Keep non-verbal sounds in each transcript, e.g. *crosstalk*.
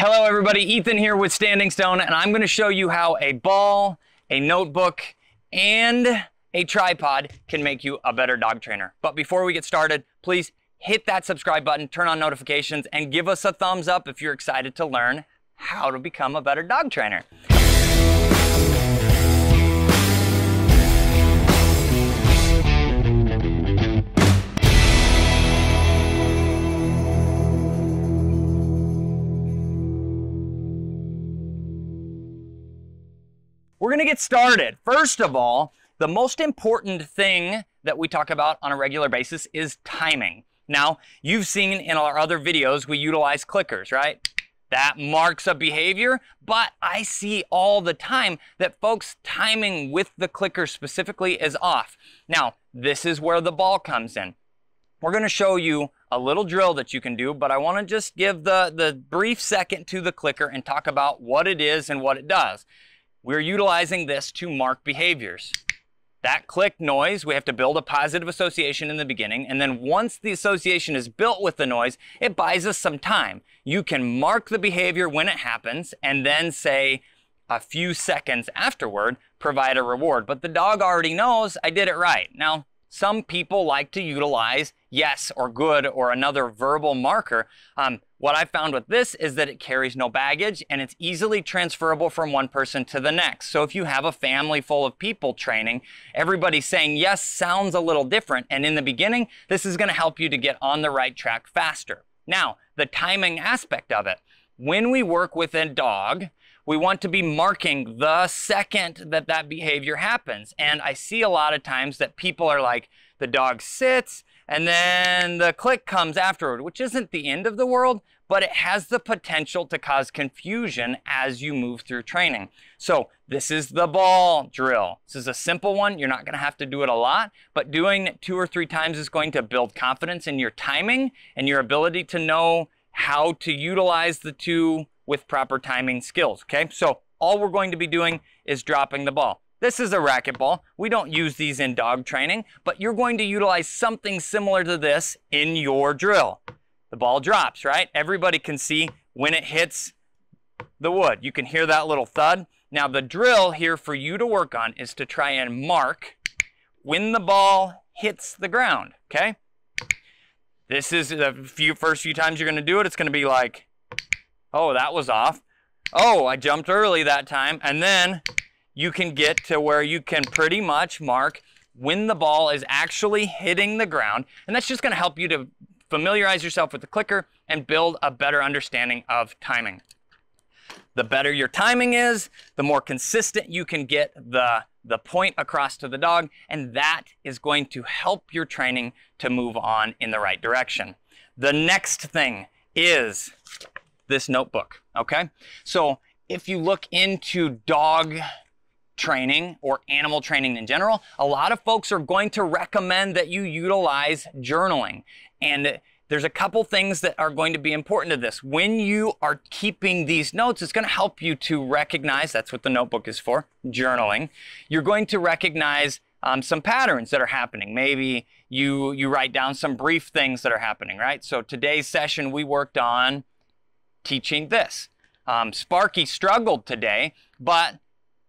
Hello everybody, Ethan here with Standing Stone, and I'm gonna show you how a ball, a notebook, and a tripod can make you a better dog trainer. But before we get started, please hit that subscribe button, turn on notifications, and give us a thumbs up if you're excited to learn how to become a better dog trainer. We're going to get started. First of all, the most important thing that we talk about on a regular basis is timing. Now, you've seen in our other videos, we utilize clickers, right? That marks a behavior, but I see all the time that folks timing with the clicker specifically is off. Now, this is where the ball comes in. We're to show you a little drill that you can do, but I want to just give the, the brief second to the clicker and talk about what it is and what it does. We're utilizing this to mark behaviors. That click noise, we have to build a positive association in the beginning, and then once the association is built with the noise, it buys us some time. You can mark the behavior when it happens, and then say a few seconds afterward, provide a reward. But the dog already knows I did it right. Now, some people like to utilize yes or good or another verbal marker. Um, what I found with this is that it carries no baggage and it's easily transferable from one person to the next. So if you have a family full of people training, everybody saying yes sounds a little different. And in the beginning, this is going to help you to get on the right track faster. Now, the timing aspect of it. When we work with a dog, we want to be marking the second that that behavior happens. And I see a lot of times that people are like, the dog sits and then the click comes afterward, which isn't the end of the world, but it has the potential to cause confusion as you move through training. So this is the ball drill. This is a simple one. You're not gonna have to do it a lot, but doing it two or three times is going to build confidence in your timing and your ability to know how to utilize the two with proper timing skills, okay? So all we're going to be doing is dropping the ball. This is a racquetball. We don't use these in dog training, but you're going to utilize something similar to this in your drill. The ball drops, right? Everybody can see when it hits the wood. You can hear that little thud. Now the drill here for you to work on is to try and mark when the ball hits the ground, okay? This is the few first few times you're gonna do it, it's gonna be like Oh, that was off. Oh, I jumped early that time. And then you can get to where you can pretty much mark when the ball is actually hitting the ground. And that's just going to help you to familiarize yourself with the clicker and build a better understanding of timing. The better your timing is, the more consistent you can get the, the point across to the dog, and that is going to help your training to move on in the right direction. The next thing is this notebook, okay? So if you look into dog training or animal training in general, a lot of folks are going to recommend that you utilize journaling. And there's a couple things that are going to be important to this. When you are keeping these notes, it's going to help you to recognize, that's what the notebook is for, journaling. You're going to recognize um, some patterns that are happening. Maybe you, you write down some brief things that are happening, right? So today's session, we worked on teaching this. Um, Sparky struggled today, but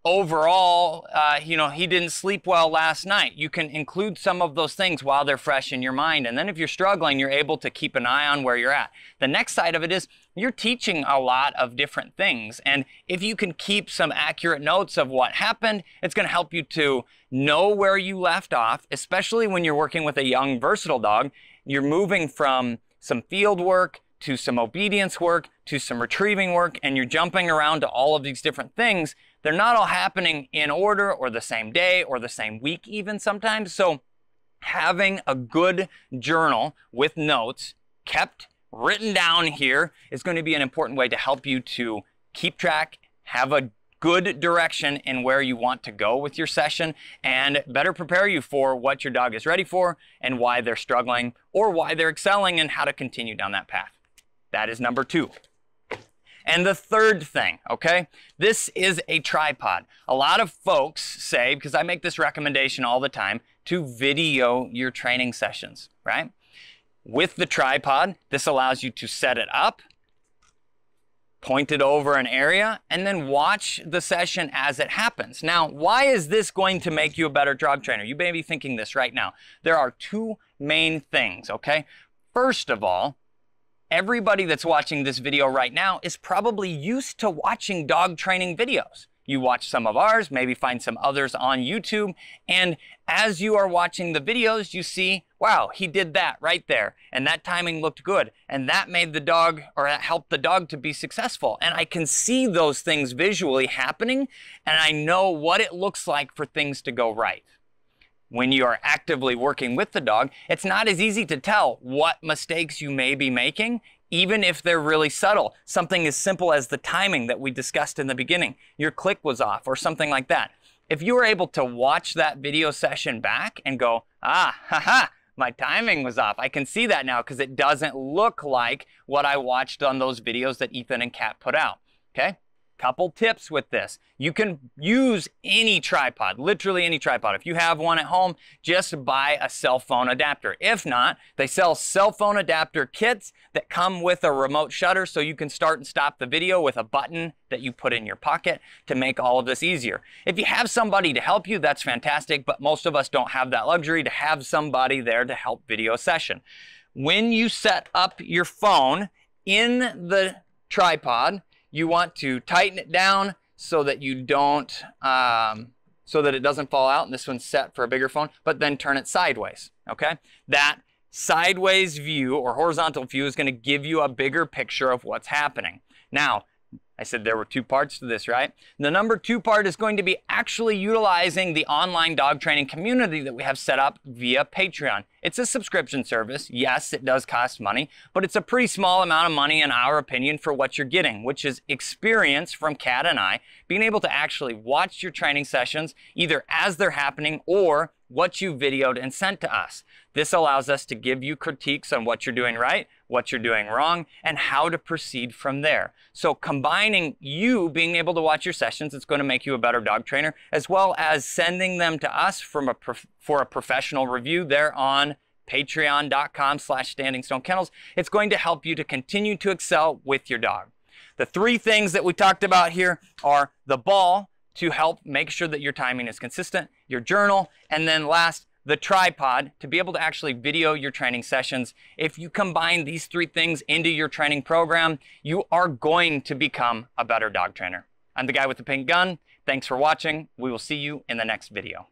overall, uh, you know, he didn't sleep well last night. You can include some of those things while they're fresh in your mind. And then if you're struggling, you're able to keep an eye on where you're at. The next side of it is you're teaching a lot of different things. And if you can keep some accurate notes of what happened, it's going to help you to know where you left off, especially when you're working with a young, versatile dog. You're moving from some field work to some obedience work, to some retrieving work, and you're jumping around to all of these different things. They're not all happening in order or the same day or the same week, even sometimes. So, having a good journal with notes kept written down here is going to be an important way to help you to keep track, have a good direction in where you want to go with your session and better prepare you for what your dog is ready for and why they're struggling or why they're excelling and how to continue down that path. That is number two. And the third thing, okay, this is a tripod. A lot of folks say, because I make this recommendation all the time, to video your training sessions, right? With the tripod, this allows you to set it up, point it over an area, and then watch the session as it happens. Now, why is this going to make you a better dog trainer? You may be thinking this right now. There are two main things, okay? First of all, everybody that's watching this video right now is probably used to watching dog training videos. You watch some of ours, maybe find some others on YouTube, and as you are watching the videos, you see, wow, he did that right there, and that timing looked good, and that made the dog, or that helped the dog to be successful. And I can see those things visually happening, and I know what it looks like for things to go right when you are actively working with the dog, it's not as easy to tell what mistakes you may be making, even if they're really subtle. Something as simple as the timing that we discussed in the beginning. Your click was off or something like that. If you were able to watch that video session back and go, ah, *laughs* haha, my timing was off. I can see that now because it doesn't look like what I watched on those videos that Ethan and Kat put out. Okay? Couple tips with this. You can use any tripod, literally any tripod. If you have one at home, just buy a cell phone adapter. If not, they sell cell phone adapter kits that come with a remote shutter so you can start and stop the video with a button that you put in your pocket to make all of this easier. If you have somebody to help you, that's fantastic, but most of us don't have that luxury to have somebody there to help video session. When you set up your phone in the tripod, you want to tighten it down so that you don't, um, so that it doesn't fall out. And this one's set for a bigger phone, but then turn it sideways, okay? That sideways view or horizontal view is gonna give you a bigger picture of what's happening. Now, I said there were two parts to this, right? The number two part is going to be actually utilizing the online dog training community that we have set up via Patreon. It's a subscription service. Yes, it does cost money, but it's a pretty small amount of money in our opinion for what you're getting, which is experience from Kat and I, being able to actually watch your training sessions either as they're happening or what you videoed and sent to us. This allows us to give you critiques on what you're doing right, what you're doing wrong, and how to proceed from there. So combining you being able to watch your sessions, it's going to make you a better dog trainer, as well as sending them to us from a for a professional review there on patreon.com slash standingstone kennels. It's going to help you to continue to excel with your dog. The three things that we talked about here are the ball to help make sure that your timing is consistent, your journal, and then last, the tripod to be able to actually video your training sessions. If you combine these three things into your training program, you are going to become a better dog trainer. I'm the guy with the pink gun. Thanks for watching. We will see you in the next video.